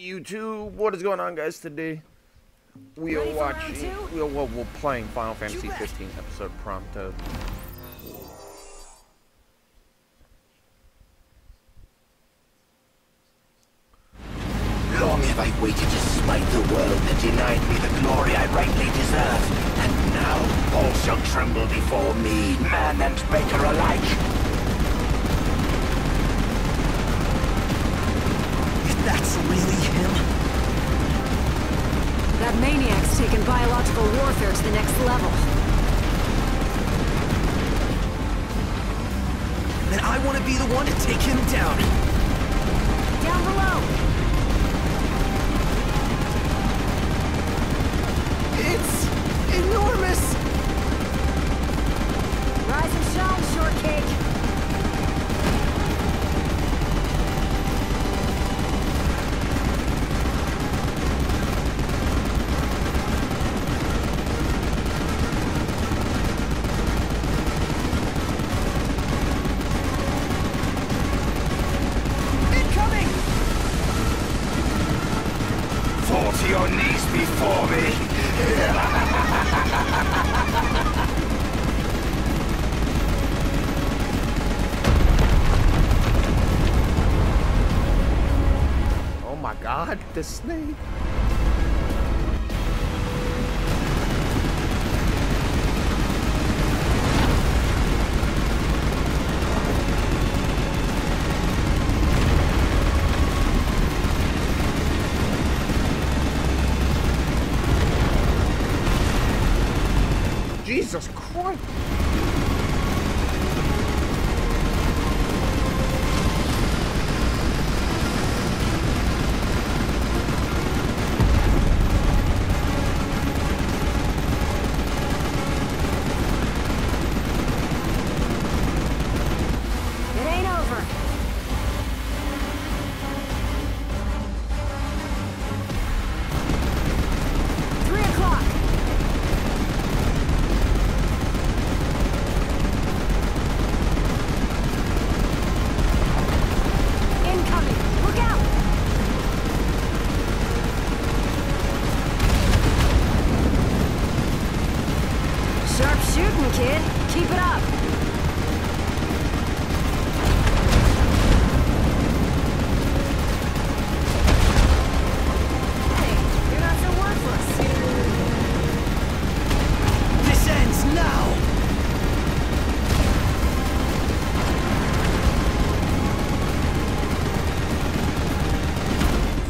YouTube, what is going on, guys? Today we are watching, we are well, we're playing Final Fantasy 15 episode Prompto. Long have I waited to smite the world that denied me the glory I rightly deserve. And now all shall tremble before me, man and maker alike. Really him? That maniac's taken biological warfare to the next level. Then I want to be the one to take him down. Down god, the snake! Jesus Christ! Sharp shooting, kid. Keep it up. Hey, you're not so worthless. This ends now!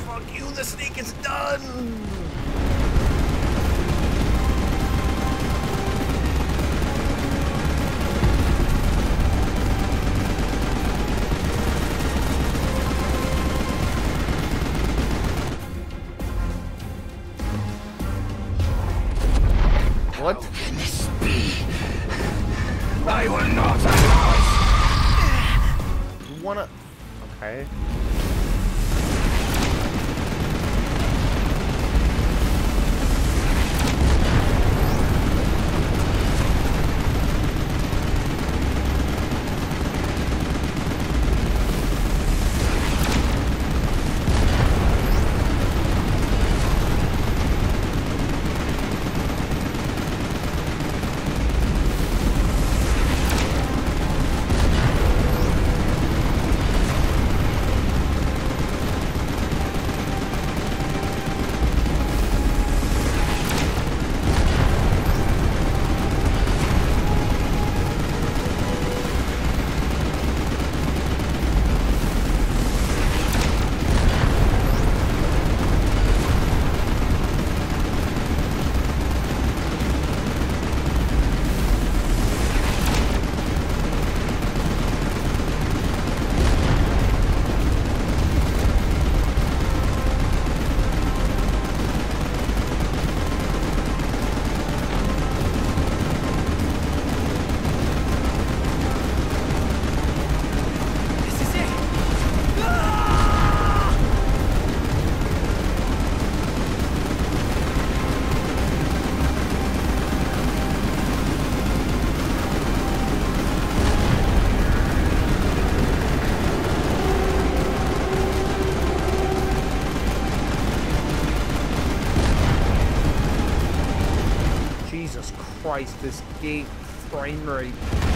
Fuck you, the is done! What? Can this be? I will not allow it. You wanna... Okay. This game frame rate.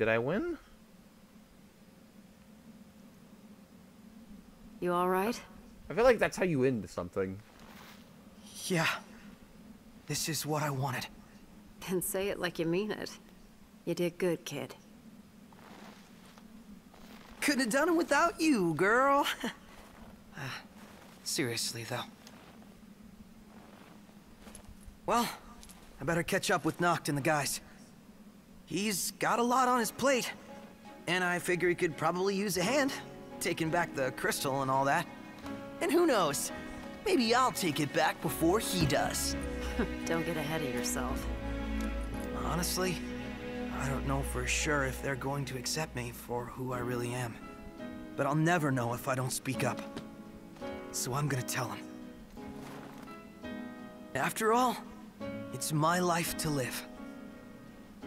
Did I win? You alright? I feel like that's how you end something. Yeah. This is what I wanted. Then say it like you mean it. You did good, kid. Couldn't have done it without you, girl. Ah, seriously, though. Well, I better catch up with Noct and the guys. He's got a lot on his plate. And I figure he could probably use a hand, taking back the crystal and all that. And who knows? Maybe I'll take it back before he does. Don't get ahead of yourself. Honestly, I don't know for sure if they're going to accept me for who I really am. But I'll never know if I don't speak up. So I'm gonna tell them. After all, it's my life to live.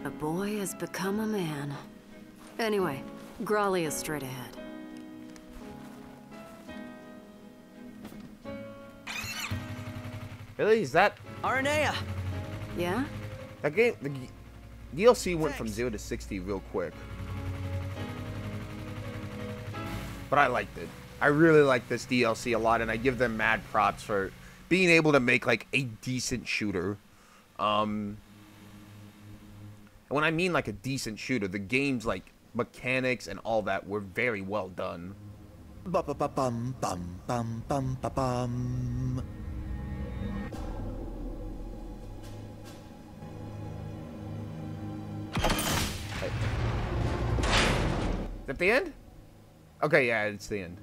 A boy has become a man. Anyway, Gralea is straight ahead. Really? Is that Aranea! Yeah? that game? The DLC went from zero to sixty real quick, but I liked it. I really like this DLC a lot, and I give them mad props for being able to make like a decent shooter. Um, and when I mean like a decent shooter, the game's like mechanics and all that were very well done. Bum bum bum. Is that the end? Okay, yeah, it's the end.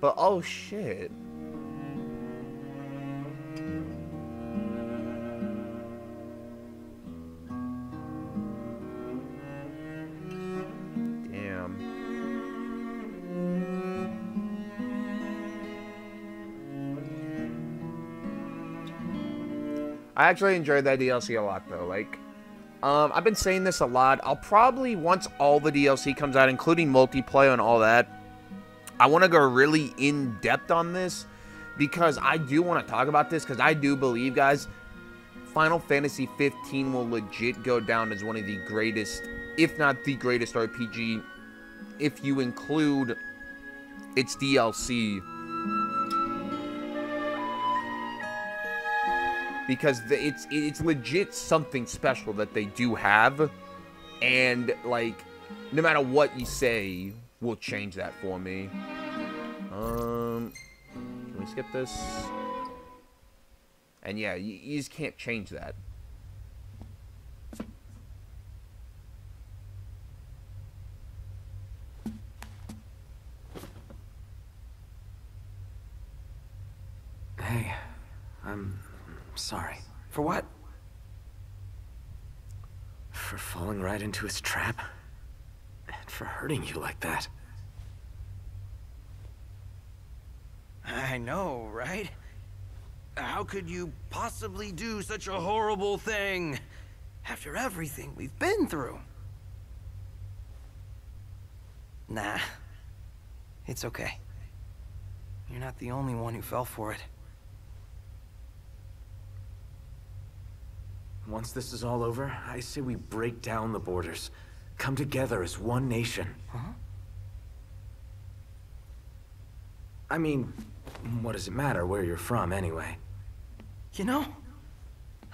But oh shit. I actually enjoyed that DLC a lot though. Like, um, I've been saying this a lot. I'll probably once all the DLC comes out, including multiplayer and all that, I want to go really in depth on this because I do want to talk about this because I do believe, guys, Final Fantasy 15 will legit go down as one of the greatest, if not the greatest RPG, if you include its DLC. Because it's it's legit something special that they do have, and like no matter what you say, will change that for me. Um, can we skip this? And yeah, you, you just can't change that. Hey, I'm sorry. For what? For falling right into his trap? And for hurting you like that. I know, right? How could you possibly do such a horrible thing after everything we've been through? Nah, it's okay. You're not the only one who fell for it. Once this is all over, I say we break down the borders. Come together as one nation. Huh? I mean, what does it matter where you're from, anyway? You know,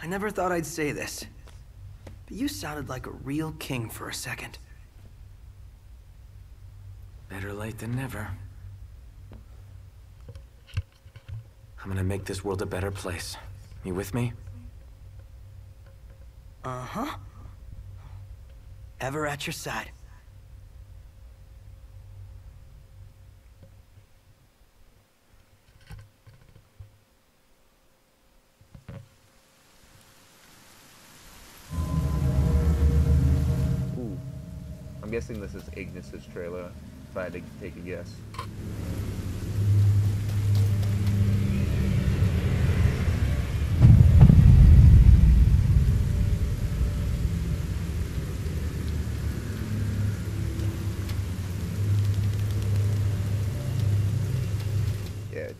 I never thought I'd say this, but you sounded like a real king for a second. Better late than never. I'm gonna make this world a better place. You with me? Uh-huh. Ever at your side. Ooh. I'm guessing this is Ignis's trailer, if I had to take a guess.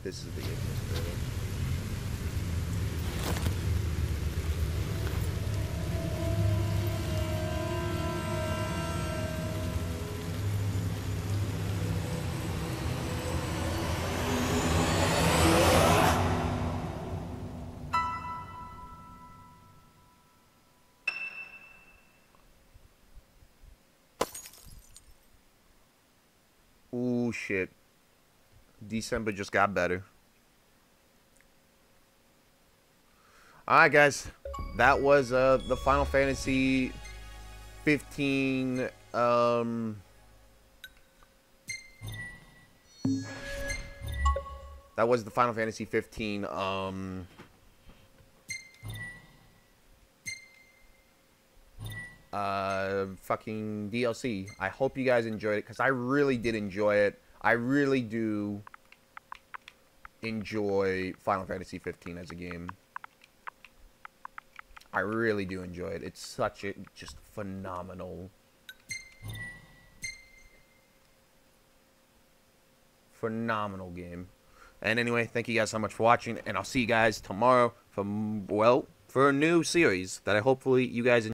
This is the trailer. Ooh, shit. December just got better. Alright, guys. That was uh, the Final Fantasy 15. Um, that was the Final Fantasy 15. Um, uh, fucking DLC. I hope you guys enjoyed it because I really did enjoy it. I really do enjoy Final Fantasy 15 as a game. I really do enjoy it. It's such a just phenomenal phenomenal game. And anyway, thank you guys so much for watching and I'll see you guys tomorrow for well, for a new series that I hopefully you guys